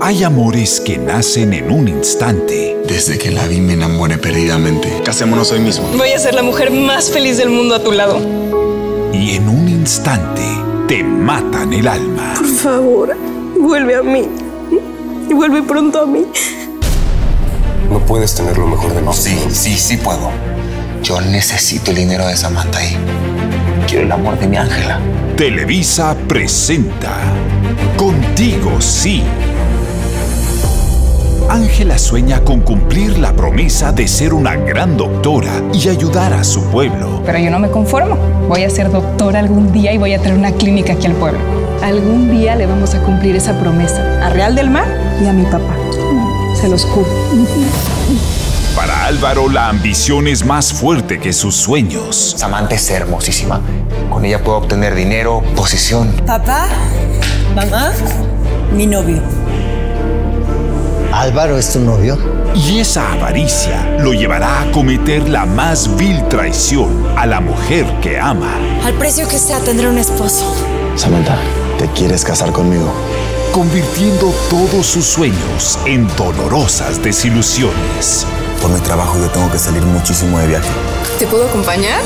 Hay amores que nacen en un instante. Desde que la vi me enamoré perdidamente. Casémonos hoy mismo. Voy a ser la mujer más feliz del mundo a tu lado. Y en un instante te matan el alma. Por favor, vuelve a mí. Y vuelve pronto a mí. No puedes tener lo mejor de nosotros. Sí, sí, sí puedo. Yo necesito el dinero de Samantha y quiero el amor de mi Ángela. Televisa presenta Contigo sí. Ángela sueña con cumplir la promesa de ser una gran doctora y ayudar a su pueblo. Pero yo no me conformo. Voy a ser doctora algún día y voy a traer una clínica aquí al pueblo. Algún día le vamos a cumplir esa promesa a Real del Mar y a mi papá. Se los juro. Para Álvaro, la ambición es más fuerte que sus sueños. Samantha es hermosísima. Con ella puedo obtener dinero, posición. Papá, mamá, mi novio. Álvaro es tu novio. Y esa avaricia lo llevará a cometer la más vil traición a la mujer que ama. Al precio que sea, tendré un esposo. Samantha, ¿te quieres casar conmigo? Convirtiendo todos sus sueños en dolorosas desilusiones. Por mi trabajo yo tengo que salir muchísimo de viaje. ¿Te puedo acompañar?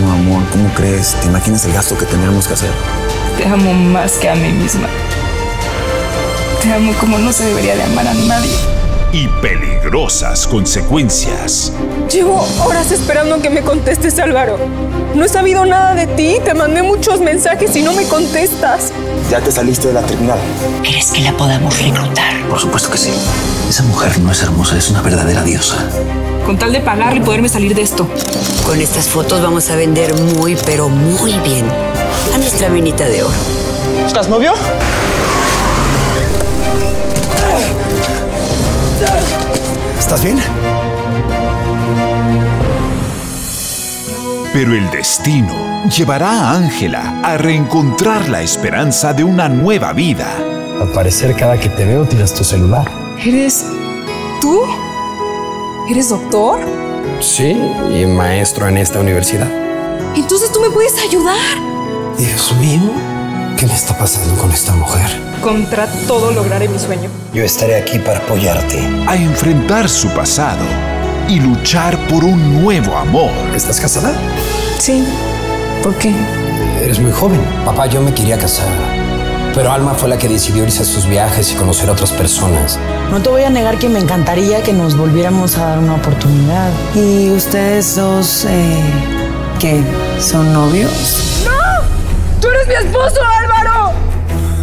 No, amor, ¿cómo crees? ¿Te imaginas el gasto que tendremos que hacer? Te amo más que a mí misma. Te amo como no se debería de amar a nadie. Y peligrosas consecuencias. Llevo horas esperando que me contestes, Álvaro. No he sabido nada de ti. Te mandé muchos mensajes y no me contestas. ¿Ya te saliste de la terminal? ¿Crees que la podamos reclutar? Por supuesto que sí. Esa mujer no es hermosa, es una verdadera diosa. Con tal de pagarle y poderme salir de esto. Con estas fotos vamos a vender muy, pero muy bien. A nuestra minita de oro. ¿Estás novio? ¿Estás bien? Pero el destino llevará a Ángela a reencontrar la esperanza de una nueva vida. Al parecer, cada que te veo, tiras tu celular. ¿Eres tú? ¿Eres doctor? Sí, y maestro en esta universidad. Entonces tú me puedes ayudar. Dios mío, ¿qué le está pasando con esta mujer? Contra todo lograré mi sueño. Yo estaré aquí para apoyarte. a enfrentar su pasado y luchar por un nuevo amor. ¿Estás casada? Sí. ¿Por qué? Eres muy joven. Papá, yo me quería casar. Pero Alma fue la que decidió irse a sus viajes y conocer a otras personas. No te voy a negar que me encantaría que nos volviéramos a dar una oportunidad. ¿Y ustedes dos, eh, qué? ¿Son novios? ¡Tú eres mi esposo, Álvaro!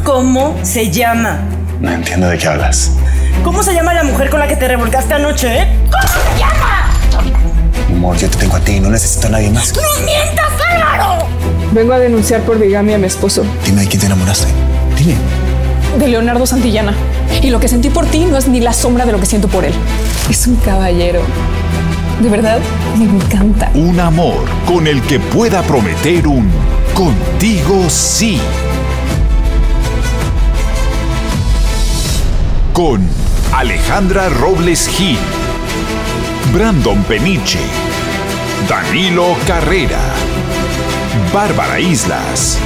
¿Cómo se llama? No entiendo de qué hablas. ¿Cómo se llama la mujer con la que te revolcaste anoche, eh? Amor, yo te tengo a ti, no necesito a nadie más. ¡No mientas, Álvaro! Vengo a denunciar por bigamia a mi esposo, Dime de quién te enamoraste. Dime. de Leonardo Santillana. Y lo que sentí por ti no es ni la sombra de lo que siento por él. Es un caballero. De verdad, me encanta. Un amor con el que pueda prometer un contigo sí. Con Alejandra Robles Gil, Brandon Peniche, Danilo Carrera, Bárbara Islas,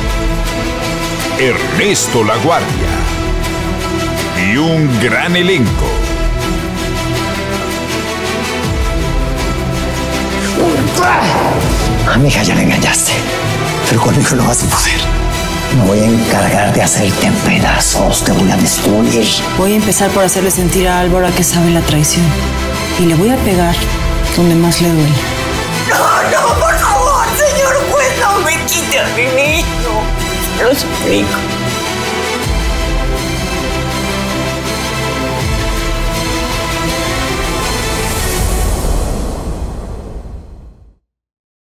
Ernesto La Guardia y un gran elenco. A mi hija ya la engañaste. Pero conmigo no vas a poder. Me voy a encargar de hacerte en pedazos. Te voy a destruir. Voy a empezar por hacerle sentir a Álvaro que sabe la traición. Y le voy a pegar donde más le duele. No, no, por favor, señor juez, no me quite a mi niño. Lo suplico.